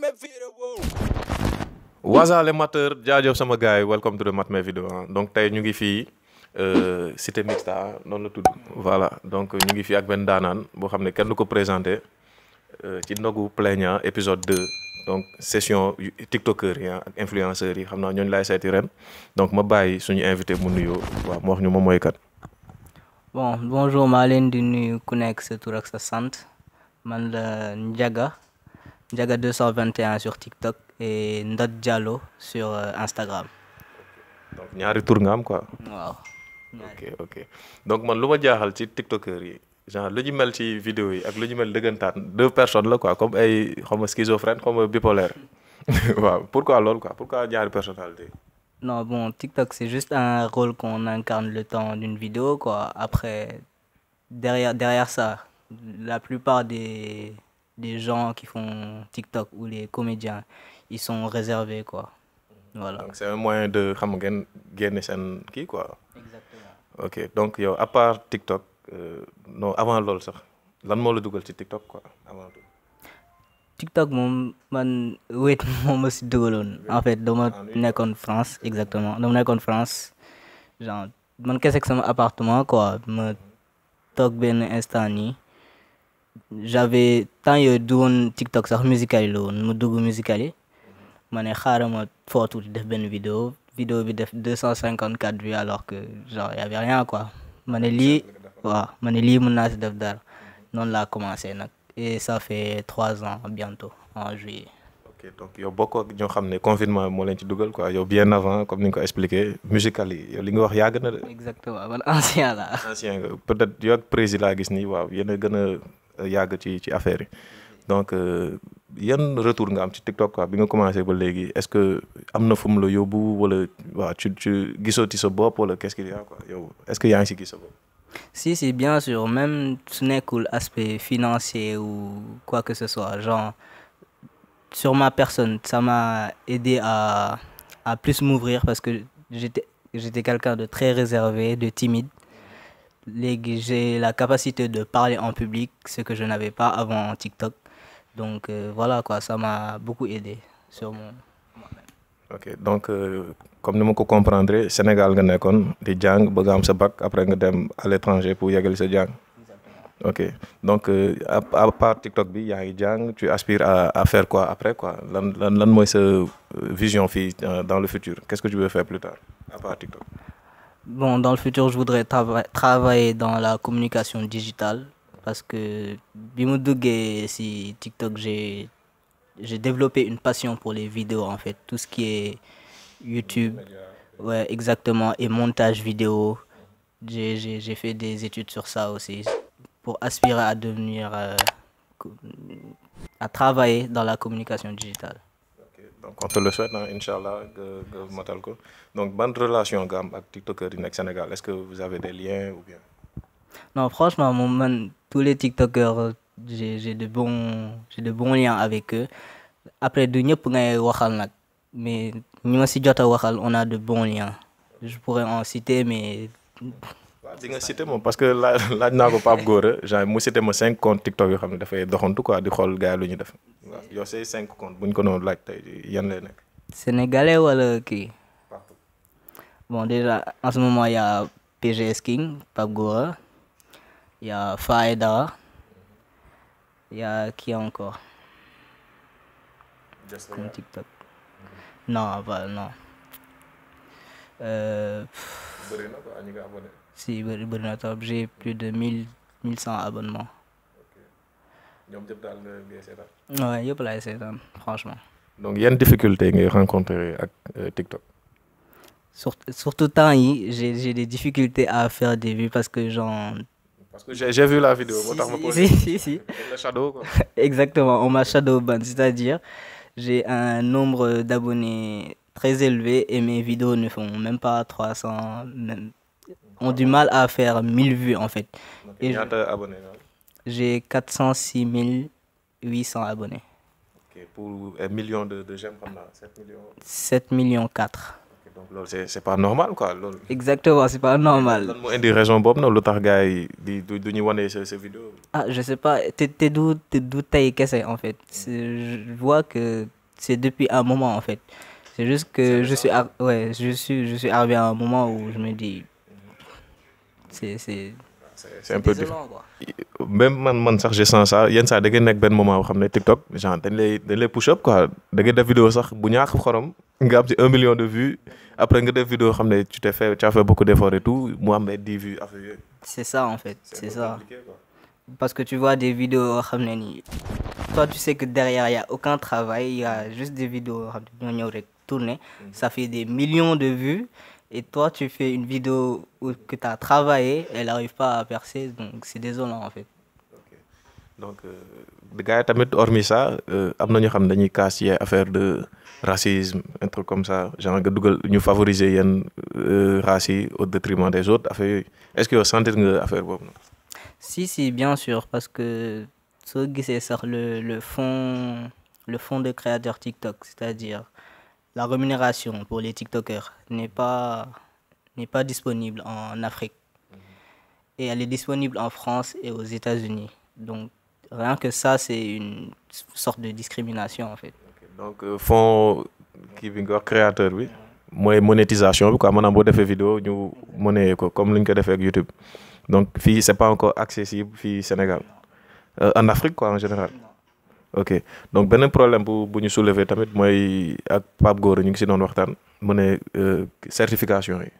Matme Video. Wasaale Mateur jaajëf sama gars yi welcome to the Matme Video. Ah donc tey ñu ngi fii euh, cité mixta noonu la tudd. Voilà donc ñu ngi fii ak benn daanaan boo xam ne kenn du ko présenté euh, ci ndogu plaignant épisode 2 donc session tiktokers yi ak influenceurs yi xam naa ñooñu laay seeti ren. Donc ma bàyyi suñu invité mu nuyoo. Waaw mu wax ñu moom mooy Bon, bonjour maa leen di nuyu ku nekk sa tur ak sa sant. Man la Ndiaga Ndiaga 221 sur TikTok et Ndot Diallo sur euh, Instagram. Donc ñaari tur nga am quoi. Waaw. ok ok. Donc man lu ma jaaxal ci tiktokers yi genre lu ñu mel ci vidéo yi ak lu ñu mel dëggantaan deux personnes la quoi comme ay xaw ma schizophrène xaw ma bipolaire. Waaw pourquoi loolu quoi? Pourquoi ñaari personnalité Non, bon, TikTok c'est juste un rôle qu'on incarne le temps d'une vidéo quoi. Après, derrière, derrière ça, la plupart des, des gens qui font TikTok ou les comédiens, ils sont réservés quoi. Voilà. donc c'est un moyen de seen kii quoi. Exactement. ok donc yow à part TikTok euh, non avant loolu sax lan moo la dugal ci TikTok quoi avant tout TikTok moom man wéet moom ma si dugaloon. En fait dama nekkoon France exactement. Dama nekkoon France genre man kese ak sama appartement quoi. Ma toog benn instant nii j'avais temps yooyu du woon TikTok sax musical yi la woon ma dugg musical yi. Ma ne xaaral ma foo tuuti def benn vidéo vidéo bi def deux cent cinquante quatre vues alors que genre y avait rien quoi. Ma ne lii waaw ma ne lii mën naa si def dara. Noonu laa commencé nag et ça fait trois ans bientôt en juillet. Ok donc yow bokkoo ak ñoo xam ne confinement bi moo leen ci dugal quoi yow bien avant comme ni nga ko expliqué musical yi yow li nga wax yàgg na de. Exactement man ancien la ancien nga peut-être yow ak président laa gis nii waaw yéen a gën a yàgg ci ci affaire yi donc euh, yan retour nga am ci TikTok quoi bi nga commencé ba léegi est-ce que am na fu mu la yóbbu wala waaw ci ci gisoo ci sa bopp wala qu'est-ce qu'il y a quoi yow est-ce que yaa ngi si gis sa bopp? si si bien sûr même su nekkul aspect financier ou quoi que ce soit genre sur ma personne ça m'a aidé à à plus m'ouvrir parce que j'étais j'étais quelqu'un de très réservé de timide j'ai la capacité de parler en public ce que je n'avais pas avant TikTok. Donc euh, voilà quoi ça m'a beaucoup aidé sur mon ok donc euh, comme ni ma ko comprendre Sénégal nekkoon di jàng bëgg am sa bac après nga dem à l'étranger pour yeggali sa jàng. ok donc euh, à, à part TikTok bi ngi jàng tu aspires à, à faire quoi après quoi? Lan lan lan vision euh, dans le futur? Qu'est-ce que tu veux faire plus tard à part TikTok? Bon, dans le futur, je voudrais trava- travailler dans la communication digitale parce que Bimoudougue, si TikTok, j'ai développé une passion pour les vidéos en fait, tout ce qui est YouTube, ouais, exactement, et montage vidéo. J'ai fait des études sur ça aussi pour aspirer à devenir, euh, à travailler dans la communication digitale. Donc on te le souhaite ah incha allah donc ban relation nga am ak tiktokers yi nekk Sénégal est-ce que vous avez des liens ou bien? Non, franchement, mon man, tous les TikTokers, j'ai j'ai de bons, de bons liens avec eux. Après, de ñëpp mais on a de bons liens. Je pourrais en citer, mais di nga cité moom parce que laaj naa ko Pape Gora genre mu cité ma cinq comptes TikTok yoo xam ne dafay doxantu quoi di xool gars yi lu ñu def waaw yow say cinq comptes bu ñu ko noonu laaj tey yan lay nekk? sénégalais wala kii? Bon, déjà, en ce moment, il y a PGS King, Pape Gora. Il y a Faeda. Il y a qui encore? Comme TikTok Non, non. Euh, bëri na quoi ñi nga abonné. Si, bëri bëri na trop. J'ai plus de 1000, 1100 abonnements. ñoom ñëpp daal nga ngay seetaan. Ouais, yëpp laay seetaan, franchement. donc yan difficulté ngay rencontrer ak euh, TikTok? Surt- surtout temps yi, j'ai j'ai des difficultés à faire des vues parce que genre... parce que j'ai j'ai vu la vidéo moo tax ma Si, posé. si, si, si. le shadow quoi. Exactement, on m'a shadow ban, c'est-à-dire j'ai un nombre d'abonnés très élevé et mes vidéos ne font même pas 300, même, ont du mal à faire 1000 vues en fait. am. J'ai 406 800 abonnés, ok pour un million de de j'aime xam naa 7 millions. 7 millions 4. ok donc c'est c'est pas normal quoi exactement c'est pas normal lan moo indi raison boobu nag lu tax gars yi di du du ñu wane sa sa vidéo? ah je sais pas te te du te du tey kese en fait je vois que c'est depuis un moment en fait c'est juste que je suis ouais je suis je suis arrivé à un moment où je me dis c'est c'est c'est un peu désolant quoi. Même man man sax je sens ça. Yenn saa da ngay nekk benn moment boo xam ne TikTok genre dañ lay dañ lay push up quoi. Da ngay def vidéo sax bu ñàkk xorom nga am ci un million de vues. Après nga def vidéo xam ne tu t'es fait tu as fait beaucoup d'efforts et tout mu am ay dix vues affaire yooyu. c'est ça en fait. C'est ça. parce que tu vois des vidéos yoo xam ne nii toi tu sais que derrière il y a aucun travail il y a juste des vidéos yoo xam ne ñoo ñëw rek tourner. Ça fait des millions de vues et toi tu fais une vidéo où, que tu as travaillé elle n'arrive pas à percer donc c'est désolant en fait. Donc euh, gars yi tamit hormis ça euh, ci ay affaire de racisme un truc comme ça genre ñu favoriser yenn euh, races yi au détriment des autres est-ce que yow sentir nga affaire si si bien sûr parce que soo gisee sax le le fond le fond de créateur TikTok c'est-à-dire la rémunération pour les TikTokers n'est pas n'est pas disponible en Afrique. Et elle est disponible en France et aux États-Unis. Donc rien que ça c'est une sorte de discrimination en fait. Donc euh, fond kii bi nga wax créateur bi mooy monétisation bi quoi. Maanaam boo defee vidéo ñu monnayer ko comme lu ñu ko YouTube. Donc fii c'est pas encore accessible fii Sénégal. Euh, en Afrique quoi en général ok. Donc beneen problème bu bu ñu soulever tamit mooy ak Pape Gora ñu ngi si doon waxtaan mu ne certification yi.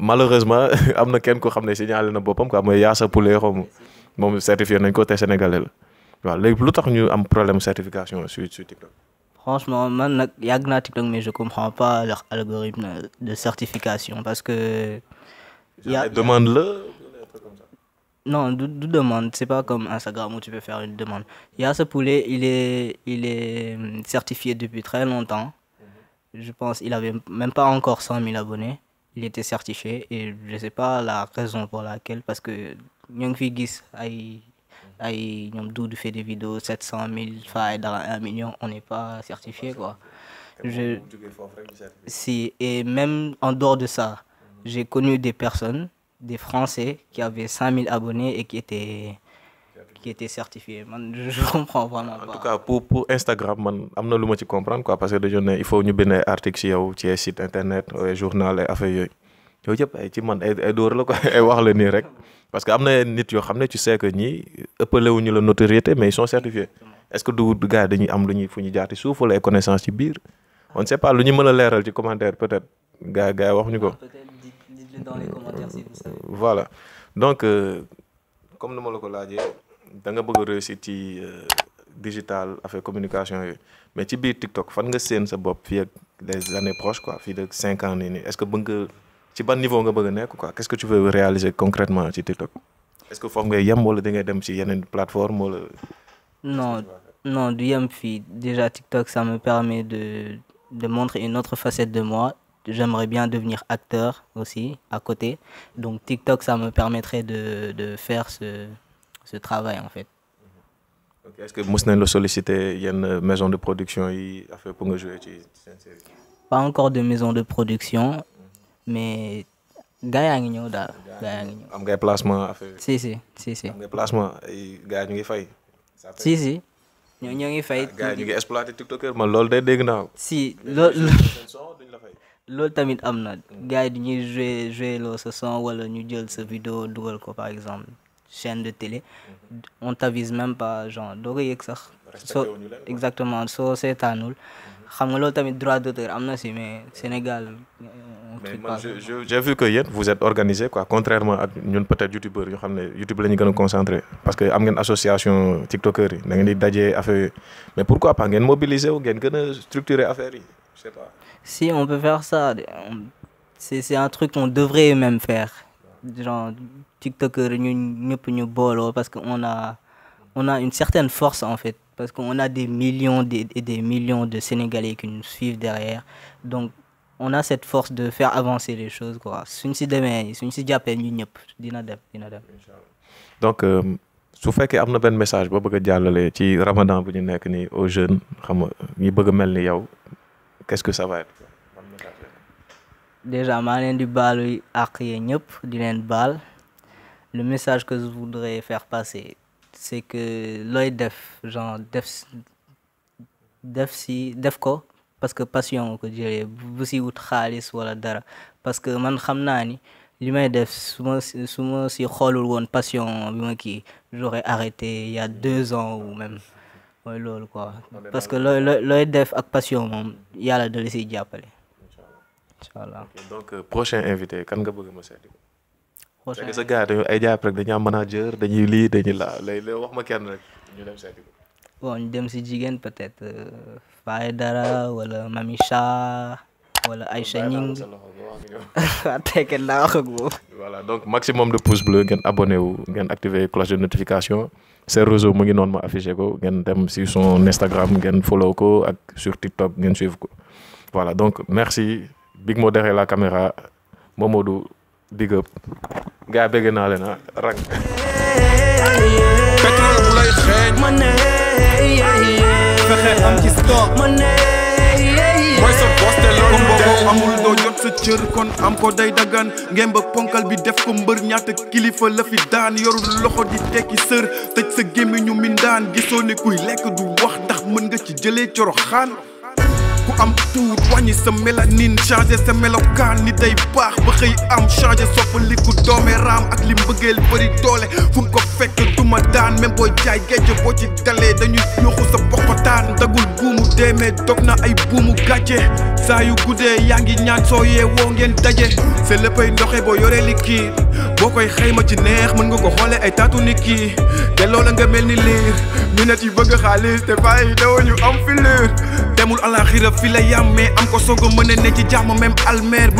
Malheureusement am na kenn ko xam ne signalé na boppam quoi mooy Yaasa Poulé xaw ma. Moom certifié nañ ko te sénégalais la. Waaw léegi lu tax ñu am problème certification sur sur TikTok? franchement man nag yàgg naa TikTok mais je comprends pas leur algorithme de certification parce que y a- demande la. Non, du, du demande, c'est pas comme Instagram où tu peux faire une demande. Il y a ce poulet, il est, il est hum, certifié depuis très longtemps. Je pense il avait même pas encore 100 000 abonnés. Il était certifié et je sais pas la raison pour laquelle parce que ñoo ngi fi gis ay ñoom Doudou fait des vidéos 700 000 Faye dara 1 million on n'est pas certifié quoi. Je si et même en dehors de ça, j'ai connu des personnes, des Français qui avaient 5000 abonnés et qui étaient qui étaient certifiés. Man, je, comprends vraiment en pas. tout cas pour pour Instagram man am na lu ma ci comprendre quoi parce que dañoo ne il faut ñu bind ay article ci yow ci ay site internet ay journal ay affaire yooyu. Yooyu yëpp ay ci man ay ay dóor la quoi ay wax la nii rek. Parce que am na nit yoo xam ne tu sais que ñii ëppale wuñu la notoriété mais ils sont certifiés. Est-ce que du gars dañuy am lu ñuy fu ñu jaati suuf wala ay connaissances ci biir? On ne sait pas lu ñu mën a leeral ci commentaire peut-être. Gars gars yi waxuñu ko. Voilà donc euh, comme ni ma la ko laajee da nga bëgg a réussir ci euh, digital affaire communication yooyu mais ci biir TikTok fan nga séen sa bopp fii ak les années proches quoi fii de cinq ans nii nii? Est-ce que bëgg nga ci ban niveau nga bëgg a nekk quoi? Qu'est-ce que tu veux réaliser concrètement ci TikTok? Est-ce que foofu ngay yem wala da ngay dem ci yeneen plateforme wala? Non, non, du yam fi. Déjà TikTok, ça me permet de de montrer une autre facette de moi. J'aimerais bien devenir acteur aussi à côté. Donc TikTok, ça me permettrait de de faire ce ce travail en fait. est-ce que mos nañ la solliciter yenn maison de production yi affaire pour jouer. Pas encore de maison de production, mais gars yaa ngi ñëw daal gars yaa ngi ñëw. am ngay placement affaire Si si si si am ngay placement gars ñu ngi fay. Si si ñoo ñoo ngi fay. gars ñu ngi exploité TikToker man loolu day dégg naa ko. si loolu loolu tamit am na. Gars yi dañuy jouer jouer loo sa son wala ñu jël sa vidéo dugal ko par exemple chaîne de télé. On t'avise même pas genre doo ko yëg sax. Soo exactement soo seetaanul. Xam nga loolu tamit droit d'auteur am na si mais Sénégal euh, mais man je j'ai vu que yéen vous êtes organisé quoi. Contrairement ak ñun peut-être youtubeurs yoo xam ne youtube la ñu gën a concentré. Parce que am ngeen association tiktokers yi da ngeen di dajee affaire mais pourquoi pas ngeen mobiliser wu ngeen gën a structurer affaire yi je sais pas. Si, on peut faire ça. C'est un truc qu'on devrait même faire. Genre, TikToker, parce qu'on a, on a une certaine force en fait. Parce qu'on a des millions et des millions de Sénégalais qui nous suivent derrière. Donc, on a cette force de faire avancer les choses. quoi. Donc euh, su fekkee am na benn message boo bëgg a jàllale ci ramadan bu ñu nekk nii aux jeunes xam nga ñi bëgg a mel ni yow qu'est-ce que ça va être. déjà le message que je voudrais faire passer c'est que looy def genre def def parce que passion ko jëlee bu si wut xaalis wala dara. Parce que man xam naa ni li may def su ma si passion bi ma j'aurais arrêté il y a deux ans ou même mooy loolu quoi parce que looy looy def ak passion moom yàlla da la siy jàppale incha allah. donc prochain invité kan nga bëgg ma seeti? Ko. prochain parce que sa gars dañu ay jàpp rek dañuy am manager dañuy lii dañuy laa lay lay wax ma kenn rek ñu dem seeti ko. bon ñu dem si jigéen peut-être Faye Dara wala Mamicha wala Aïcha Ñing tekkee naa wax ak moom. voilà donc maximum de pouces bleus ngeen abonné wu ngeen activer cloche de notification seen réseau mu ngi noonu ma affiché ko ngeen dem si son Instagram ngeen follow ko ak sur TikTok ngeen suivre ko. Voilà donc merci. Big Mo derrière la caméra Momadou big up. Gars bëgg naa leen ah rang. Pétrole bu lay xeeñ. Fexe am ci stock mooy sa boss te loolu boobu amul doo jot sa cër kon am ko day dagan. Ngeen ba ponkal bi def ko mbër ñaata kilifa la fi daan. Yorul loxo di tekki sër tëj sa gémmiñu mindaan. Gisoo ne kuy lekk du wax ndax mën nga ci jëlee coro xaan. Ku am tuut wàññi sa mélanine changé sa melokaan. Ni day baax ba xëy am changé soppaliku doome raam. Ak li mbëggeel bëri doole fu mu ko fekk duma daan. Même booy jaay géej boo ci dalee dañuy yuuxu sa deemee dog na ay buumu gàcce. Saa yu guddee yaa ngi ñaan ngeen c'est léppay ndoxe boo yoree li kii. Boo koy ci neex mën nga ko xoole ay taatu ni kii. Te nga mel ni liir. Minute yi bëgg xaalis te bàyyi dawa ñu am fi demul fi mais am ko même almer